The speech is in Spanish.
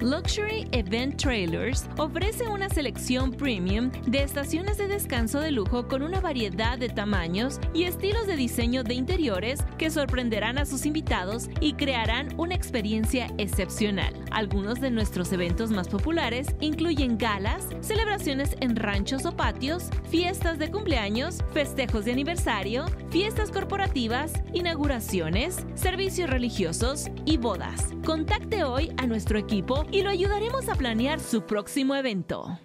Luxury Event Trailers ofrece una selección premium de estaciones de descanso de lujo con una variedad de tamaños y estilos de diseño de interiores que sorprenderán a sus invitados y crearán una experiencia excepcional. Algunos de nuestros eventos más populares incluyen galas, celebraciones en ranchos o patios, fiestas de cumpleaños, festejos de aniversario, fiestas corporativas, inauguraciones, servicios religiosos y bodas. Contacte hoy a nuestro equipo y lo ayudaremos a planear su próximo evento.